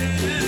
yeah.